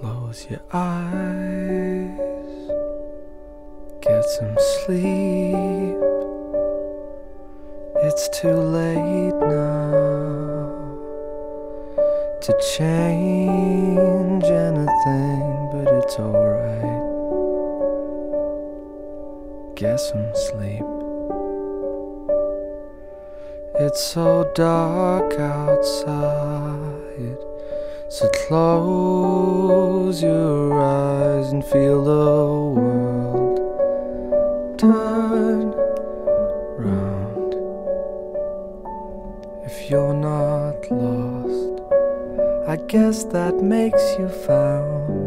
Close your eyes, get some sleep. It's too late now to change anything, but it's alright. Get some sleep. It's so dark outside. So close your eyes and feel the world turn round. If you're not lost, I guess that makes you found.